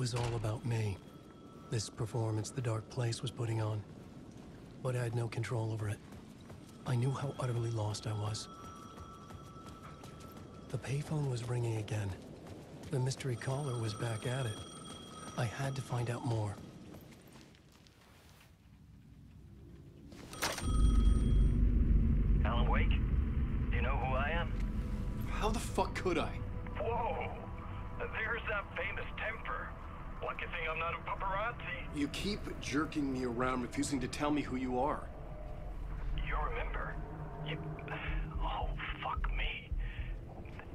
was all about me. This performance the Dark Place was putting on. But I had no control over it. I knew how utterly lost I was. The payphone was ringing again. The mystery caller was back at it. I had to find out more. Alan Wake? Do you know who I am? How the fuck could I? Lucky thing I'm not a paparazzi. You keep jerking me around, refusing to tell me who you are. You remember? You... Oh, fuck me.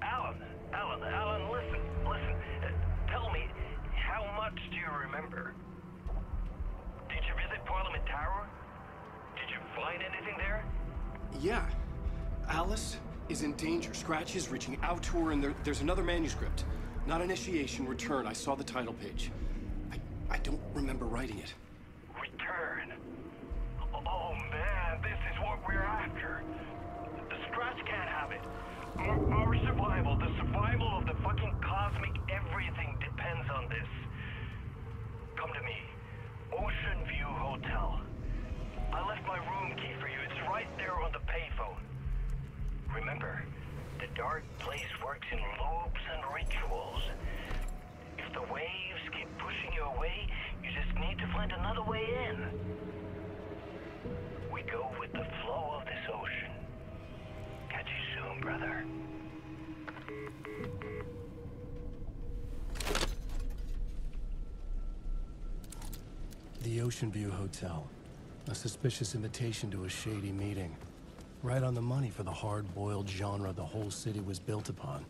Alan, Alan, Alan, listen, listen. Uh, tell me, how much do you remember? Did you visit Parliament Tower? Did you find anything there? Yeah. Alice is in danger. Scratch is reaching out to her, and there, there's another manuscript. Not initiation, return. I saw the title page. Remember writing it. Return. Oh man, this is what we're after. The Scratch can't have it. Our, our survival, the survival of the fucking cosmic everything depends on this. Come to me. Ocean View Hotel. I left my room key for you. It's right there on the payphone. Remember, the dark place works in loops and rituals. If the waves keep pushing you away, just need to find another way in. We go with the flow of this ocean. Catch you soon, brother. The Ocean View Hotel. A suspicious invitation to a shady meeting. Right on the money for the hard-boiled genre the whole city was built upon.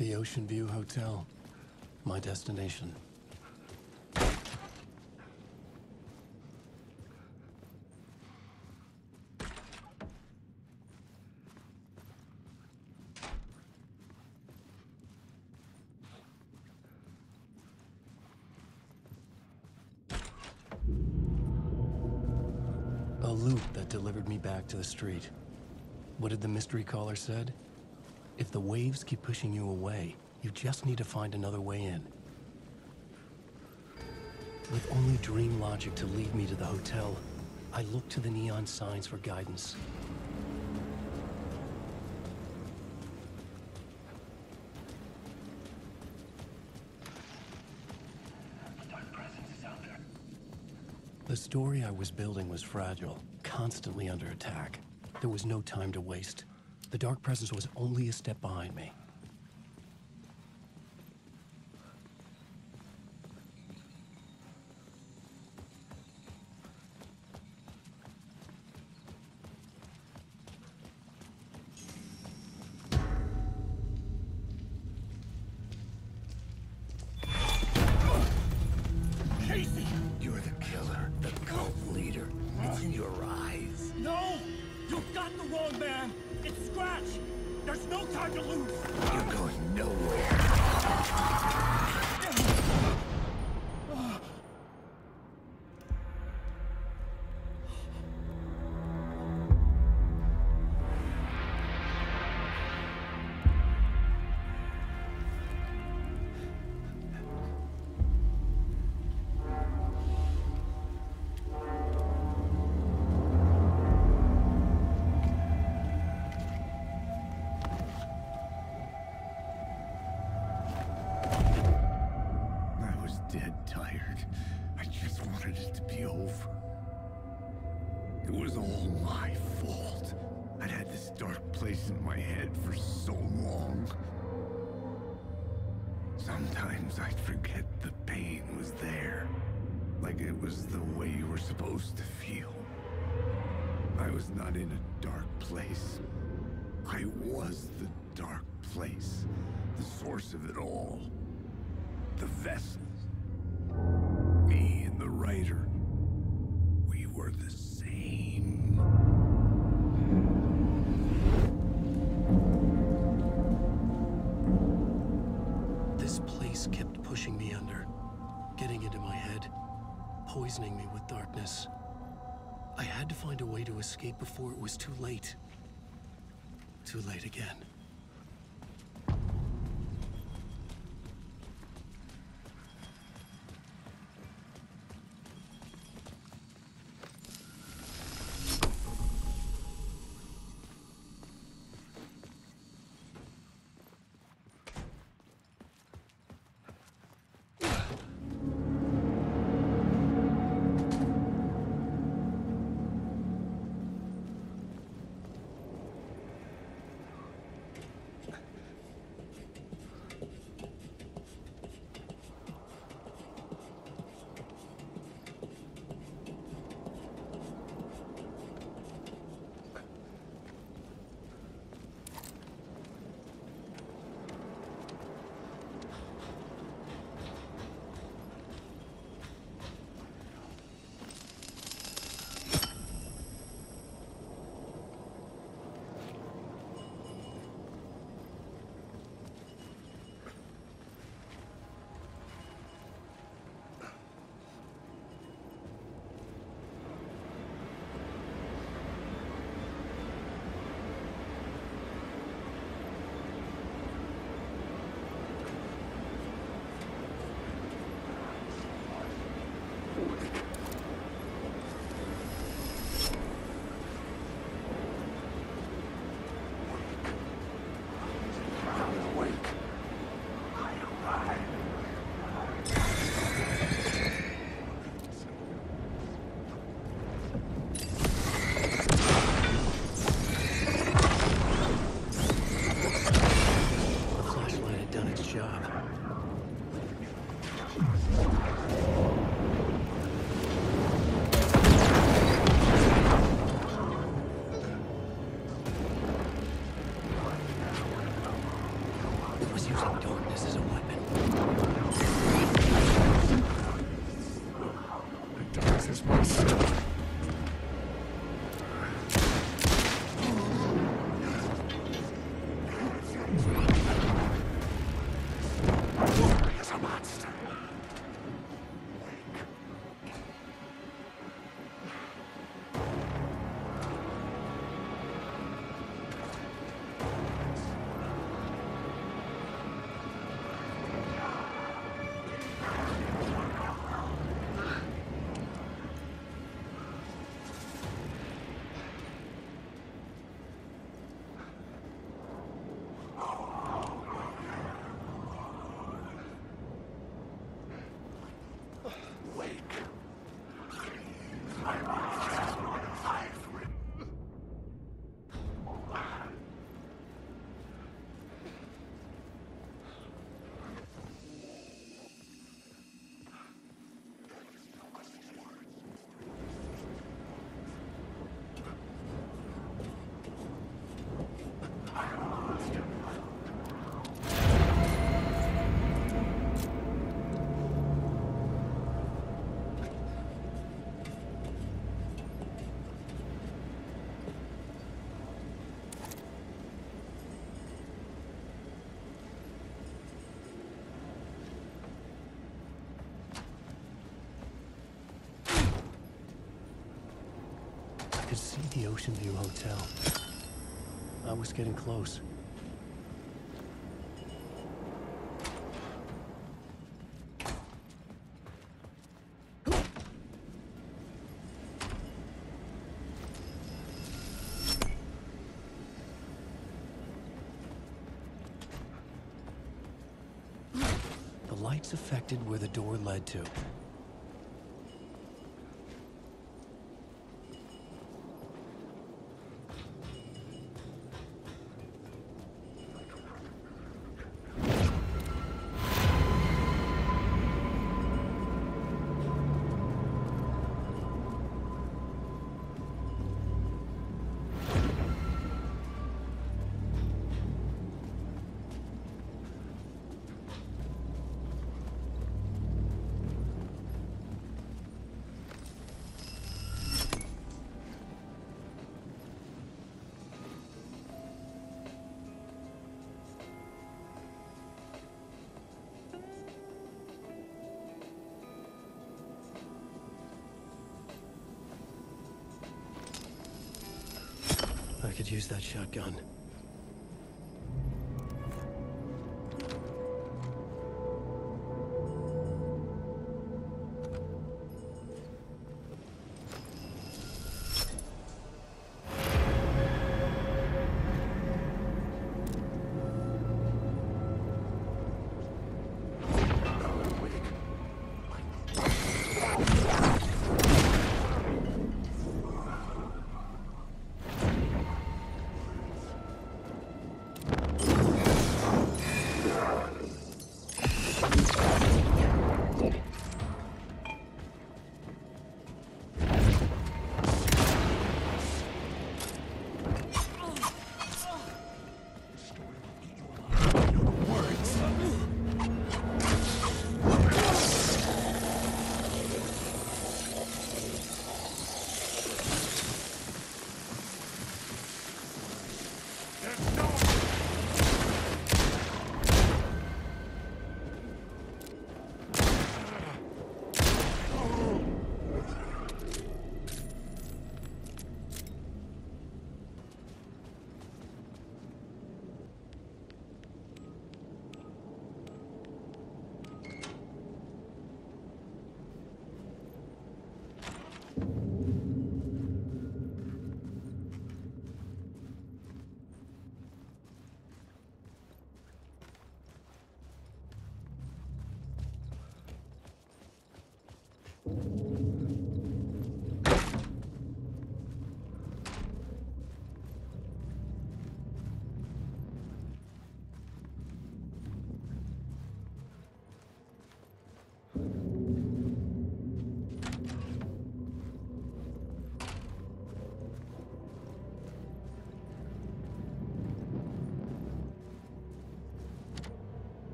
The Ocean View Hotel. My destination. A loop that delivered me back to the street. What did the mystery caller said? If the waves keep pushing you away, you just need to find another way in. With only dream logic to lead me to the hotel, I look to the neon signs for guidance. The story I was building was fragile, constantly under attack. There was no time to waste. The Dark Presence was only a step behind me. I'd forget the pain was there. Like it was the way you were supposed to feel. I was not in a dark place. I was the dark place. The source of it all. The vessel. Me and the writer. Getting into my head, poisoning me with darkness. I had to find a way to escape before it was too late. Too late again. See the Ocean View Hotel. I was getting close. The lights affected where the door led to. Use that shotgun.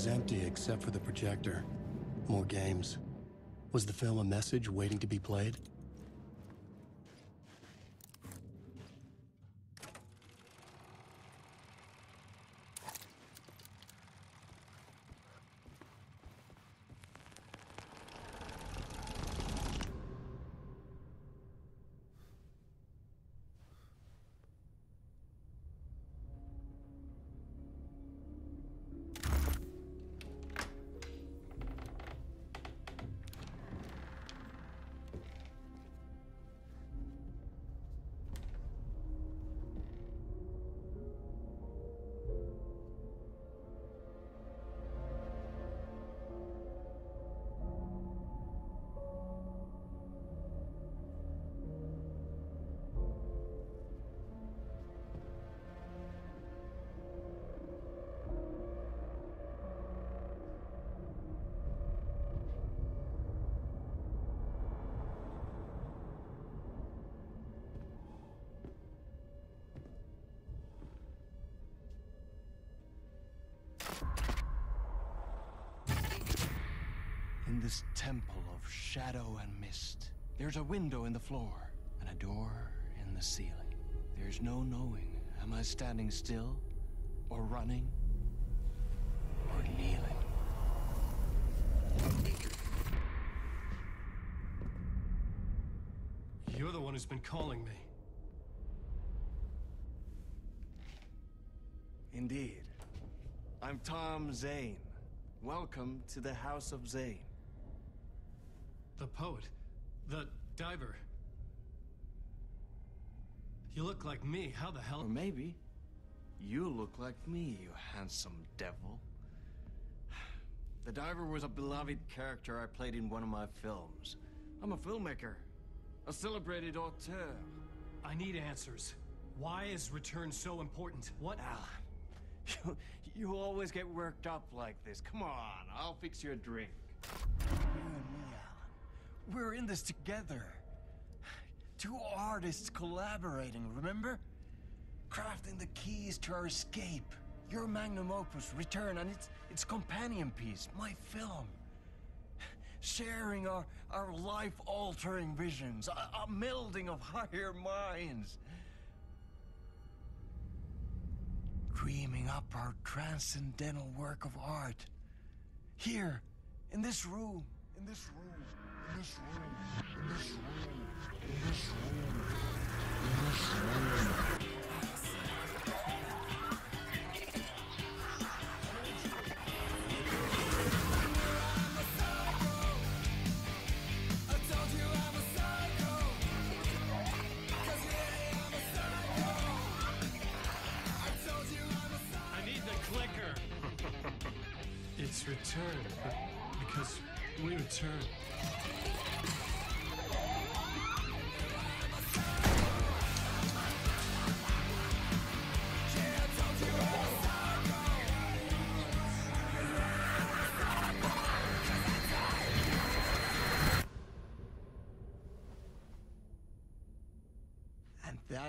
Was empty except for the projector. More games. Was the film a message waiting to be played? In this temple of shadow and mist, there's a window in the floor and a door in the ceiling. There's no knowing. Am I standing still? Or running? Or kneeling? You're the one who's been calling me. Indeed. I'm Tom Zane. Welcome to the House of Zane. The poet. The diver. You look like me. How the hell? Or maybe you look like me, you handsome devil. The diver was a beloved character I played in one of my films. I'm a filmmaker, a celebrated auteur. I need answers. Why is return so important? What? Alan, ah, you, you always get worked up like this. Come on, I'll fix you a drink. You and me, Alan. We're in this together. Two artists collaborating, remember? Crafting the keys to our escape. Your magnum opus, Return, and its, its companion piece, my film. Sharing our, our life-altering visions, a, a melding of higher minds. Dreaming up our transcendental work of art. Here, in this room, In this room. In this room. In this room. In this room. This room.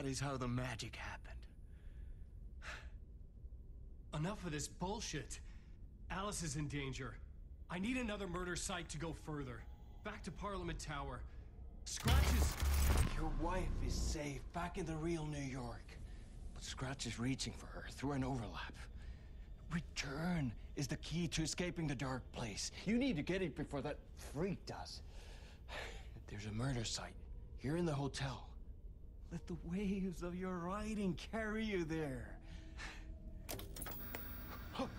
That is how the magic happened. Enough of this bullshit. Alice is in danger. I need another murder site to go further. Back to Parliament Tower. Scratches. Your wife is safe back in the real New York. But Scratch is reaching for her through an overlap. Return is the key to escaping the dark place. You need to get it before that freak does. There's a murder site here in the hotel. Let the waves of your writing carry you there. Hello?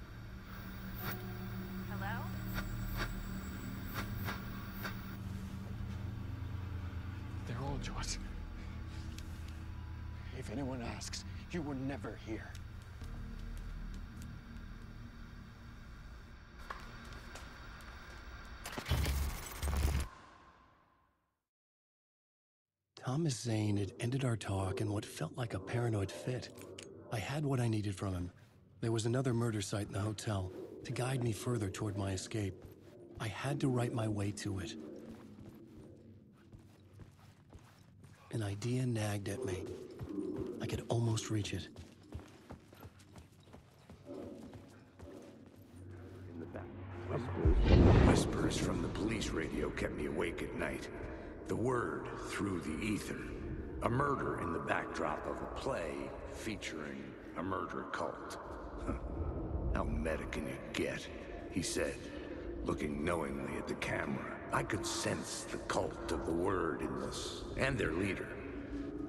They're all yours. If anyone asks, you were never here. Thomas Zane had ended our talk in what felt like a paranoid fit. I had what I needed from him. There was another murder site in the hotel to guide me further toward my escape. I had to write my way to it. An idea nagged at me. I could almost reach it. Whispers from the police radio kept me awake at night. The word through the ether. A murder in the backdrop of a play featuring a murder cult. How meta can you get? He said, looking knowingly at the camera. I could sense the cult of the word in this, and their leader,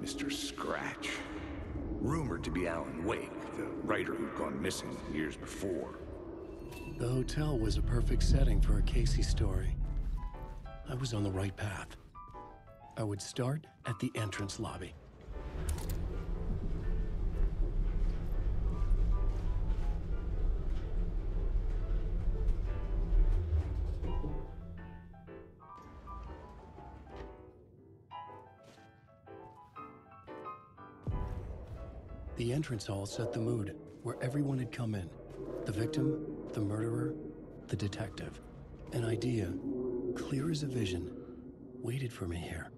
Mr. Scratch. Rumored to be Alan Wake, the writer who'd gone missing years before. The hotel was a perfect setting for a Casey story. I was on the right path. I would start at the entrance lobby. The entrance hall set the mood, where everyone had come in. The victim, the murderer, the detective. An idea, clear as a vision, waited for me here.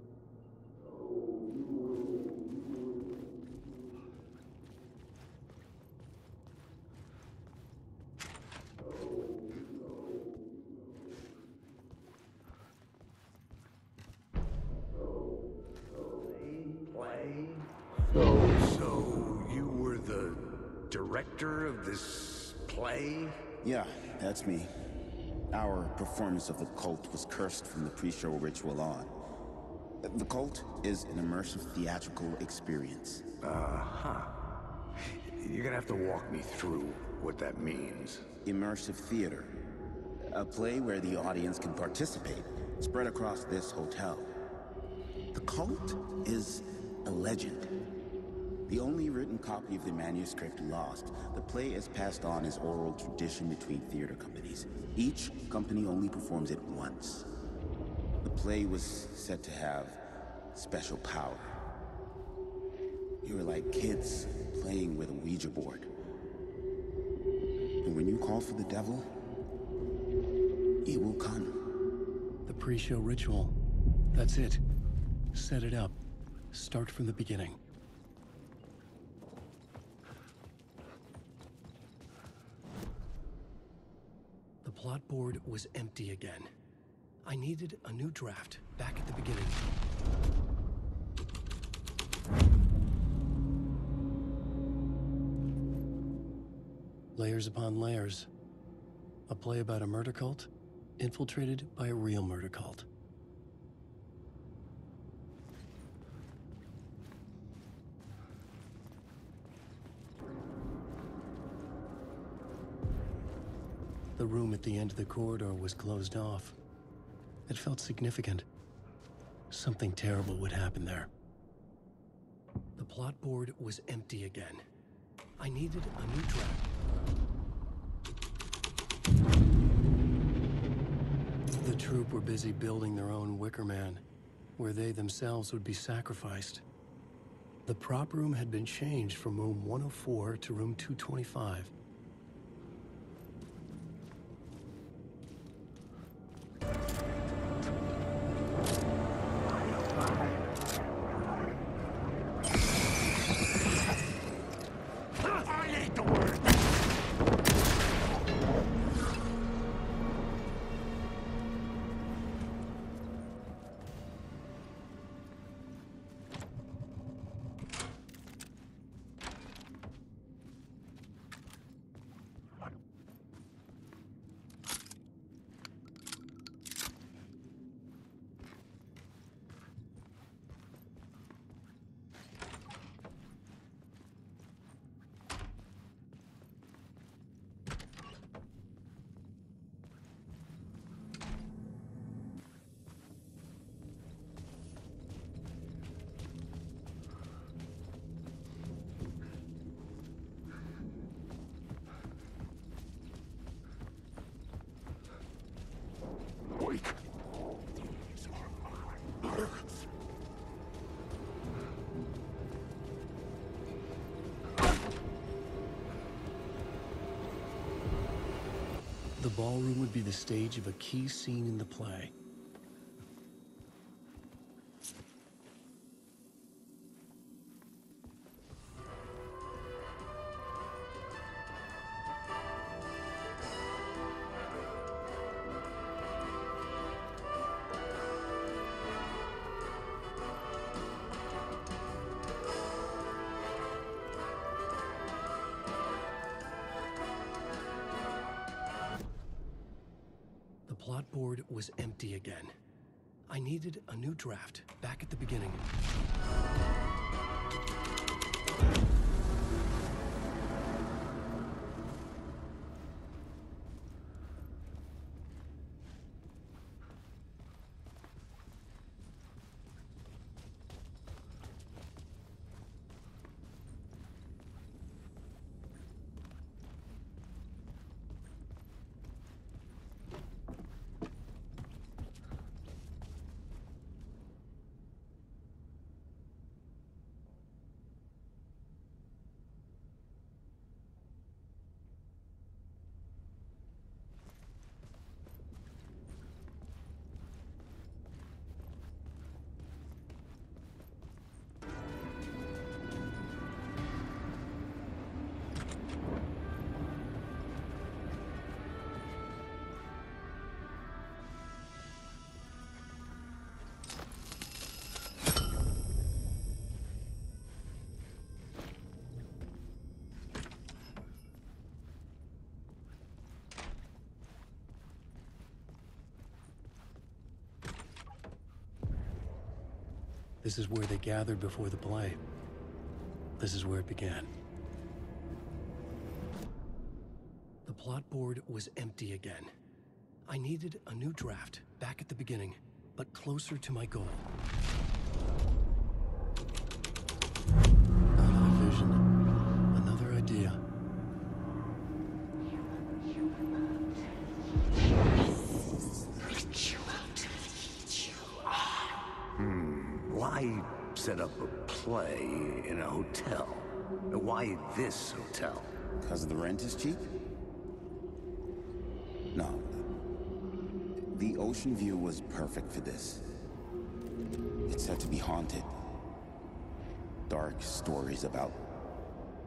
Director of this play? Yeah, that's me. Our performance of the cult was cursed from the pre-show ritual on. The cult is an immersive theatrical experience. Uh-huh. You're gonna have to walk me through what that means. Immersive theater. A play where the audience can participate, spread across this hotel. The cult is a legend. The only written copy of the manuscript lost, the play is passed on as oral tradition between theater companies. Each company only performs it once. The play was said to have special power. You were like kids playing with a Ouija board. And when you call for the devil, he will come. The pre show ritual. That's it. Set it up. Start from the beginning. Plot board was empty again. I needed a new draft back at the beginning. Layers upon layers. A play about a murder cult? infiltrated by a real murder cult. The room at the end of the corridor was closed off. It felt significant. Something terrible would happen there. The plot board was empty again. I needed a new draft. The troupe were busy building their own Wicker Man, where they themselves would be sacrificed. The prop room had been changed from room 104 to room 225. The ballroom would be the stage of a key scene in the play. Was empty again. I needed a new draft back at the beginning. This is where they gathered before the play. This is where it began. The plot board was empty again. I needed a new draft back at the beginning, but closer to my goal. Why set up a play in a hotel? Why this hotel? Because the rent is cheap? No. The ocean view was perfect for this. It's said to be haunted. Dark stories about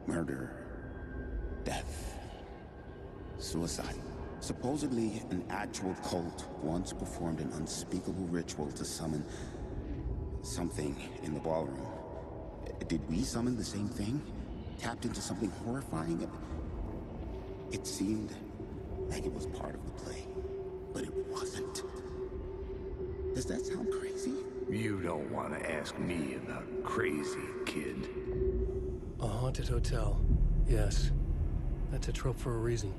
murder, death, suicide. Supposedly, an actual cult once performed an unspeakable ritual to summon something in the ballroom. Did we summon the same thing? Tapped into something horrifying? It seemed like it was part of the play, but it wasn't. Does that sound crazy? You don't want to ask me about crazy, kid. A haunted hotel. Yes. That's a trope for a reason.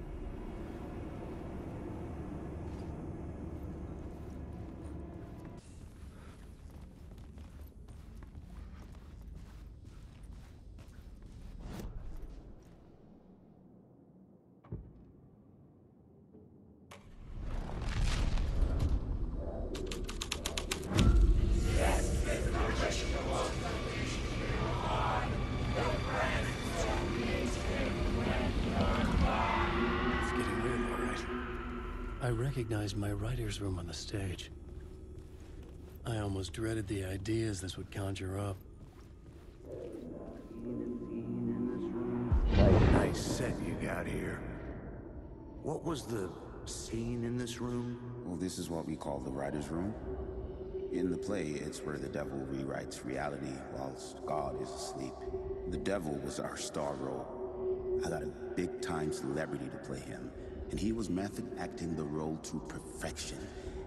Recognized my writer's room on the stage. I almost dreaded the ideas this would conjure up. Nice set you got here. What was the scene in this room? Well, this is what we call the writer's room. In the play, it's where the devil rewrites reality whilst God is asleep. The devil was our star role. I got a big time celebrity to play him, and he was method acting the role to perfection.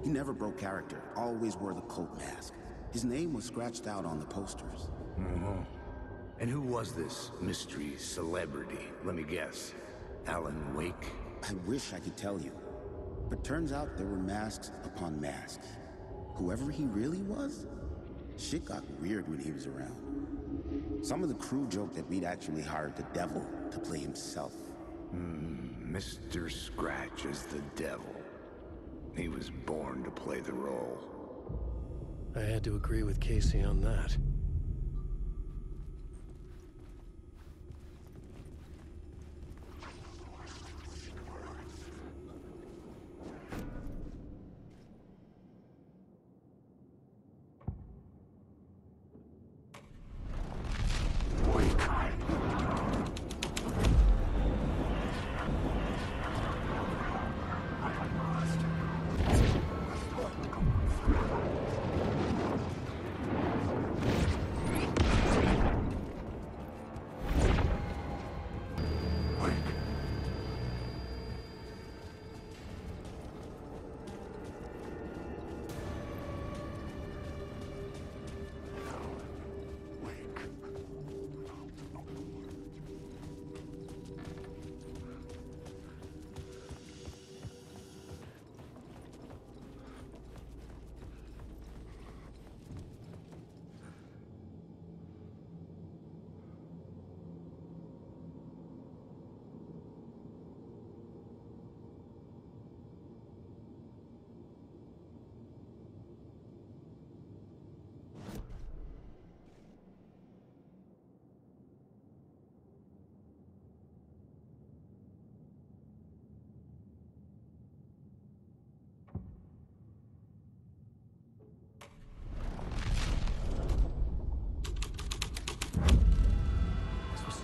He never broke character, always wore the coat mask. His name was scratched out on the posters. Mm-hmm. And who was this mystery celebrity? Let me guess. Alan Wake? I wish I could tell you, but turns out there were masks upon masks. Whoever he really was, shit got weird when he was around. Some of the crew joked that we'd actually hired the devil to play himself. Mm-hmm. Mr. Scratch is the devil. He was born to play the role. I had to agree with Casey on that.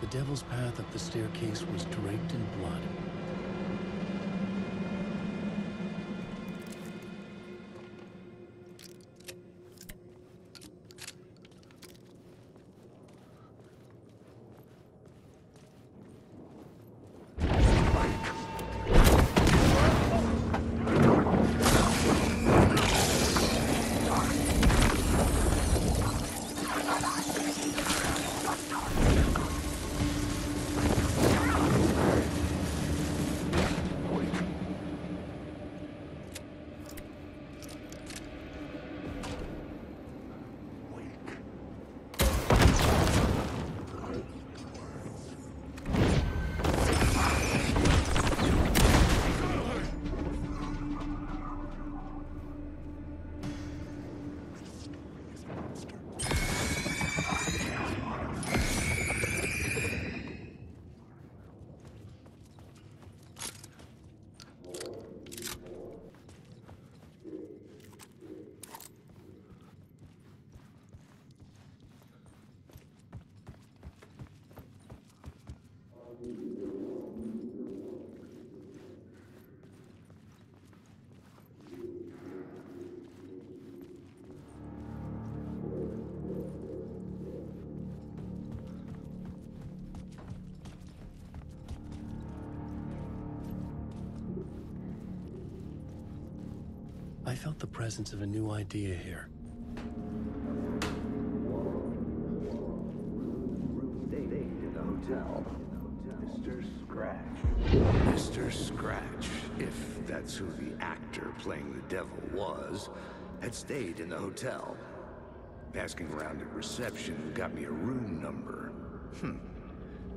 Devil's path up the staircase was draped in blood. I felt the presence of a new idea here. Hotel. Mr. Scratch. Mr. Scratch, if that's who the actor playing the devil was, had stayed in the hotel. Asking around at reception got me a room number. Hmm.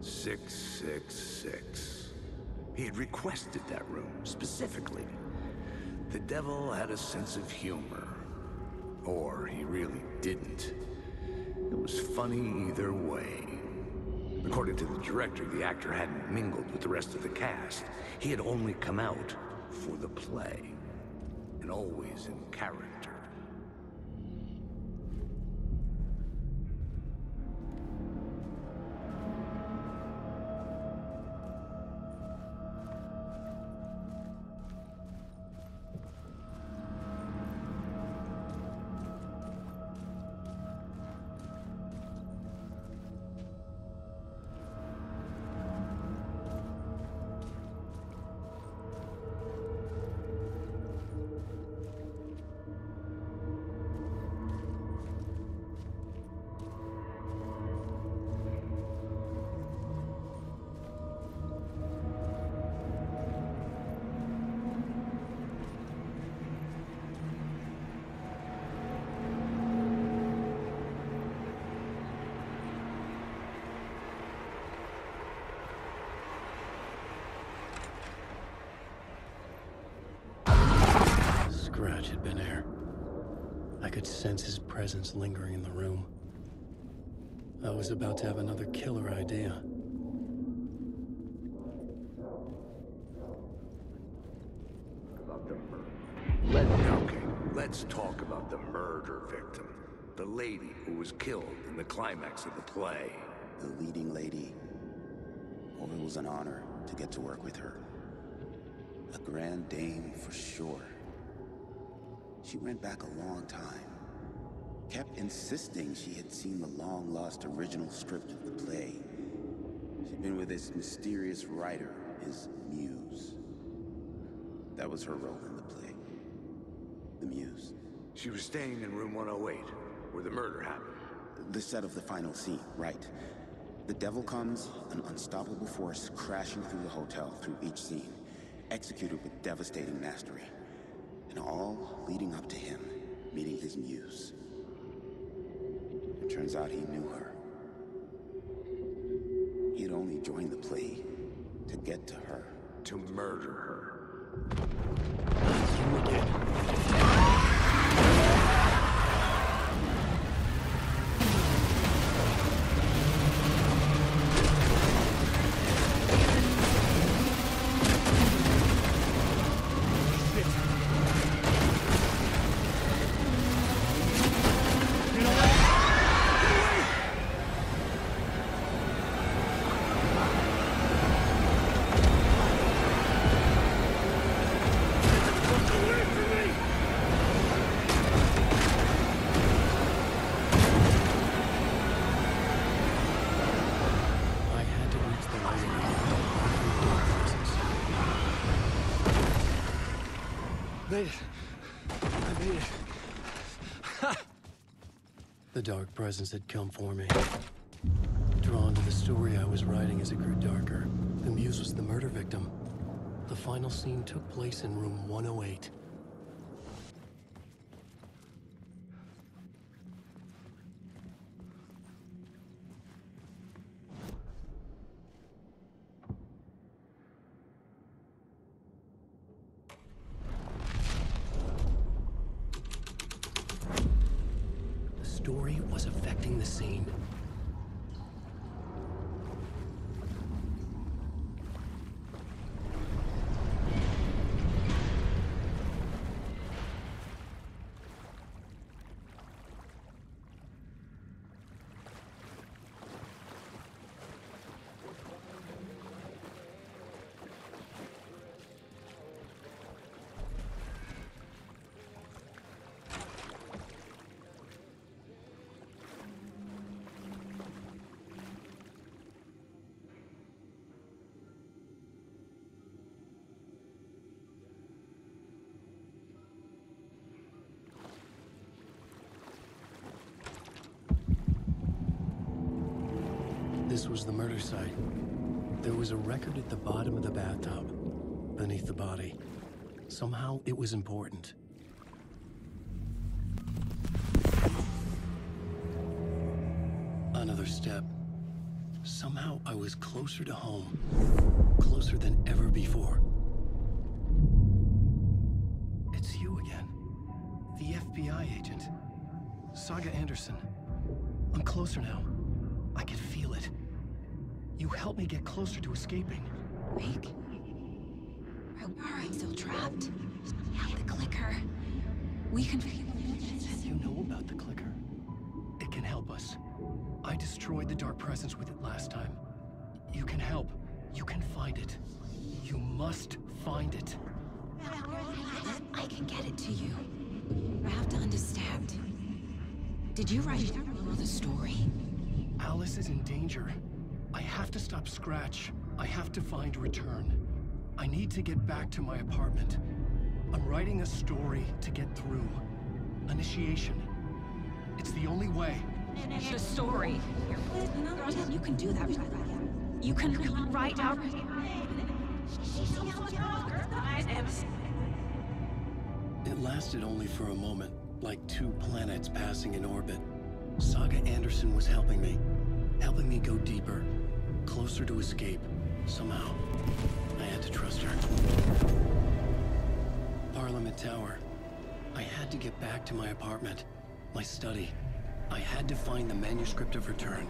666. He had requested that room, specifically. The devil had a sense of humor. Or he really didn't. It was funny either way. According to the director, the actor hadn't mingled with the rest of the cast. He had only come out for the play. And always in character. Could sense his presence lingering in the room. I was about to have another killer idea. Let, okay, let's talk about the murder victim. The lady who was killed in the climax of the play. The leading lady. Oh, it was an honor to get to work with her. A grand dame for sure. She went back a long time. Kept insisting she had seen the long-lost original script of the play. She'd been with this mysterious writer, his muse. That was her role in the play. The muse. She was staying in room 108, where the murder happened. The set of the final scene, right. The devil comes, an unstoppable force crashing through the hotel through each scene, executed with devastating mastery. And all leading up to him meeting his muse. It turns out he knew her. He'd only joined the play to get to her. To murder her. I made it. I made it. The dark presence had come for me. Drawn to the story I was writing as it grew darker, the muse was the murder victim. The final scene took place in room 108. This was the murder site. There was a record at the bottom of the bathtub, beneath the body. Somehow it was important. Another step. Somehow I was closer to home. Closer than ever before. It's you again. The FBI agent. Saga Anderson. I'm closer now. I can feel it. You helped me get closer to escaping. Wake? Are we still trapped? Have the clicker. We can... You know about the clicker. It can help us. I destroyed the Dark Presence with it last time. You can help. You can find it. You must find it. I can get it to you. I have to understand. Did you write the story? Alice is in danger. I have to stop Scratch. I have to find Return. I need to get back to my apartment. I'm writing a story to get through. Initiation. It's the only way. The story. You can do that. You can write out. It lasted only for a moment, like two planets passing in orbit. Saga Anderson was helping me. Helping me go deeper. Closer to escape. Somehow. I had to trust her. Parliament Tower. I had to get back to my apartment. My study. I had to find the manuscript of return.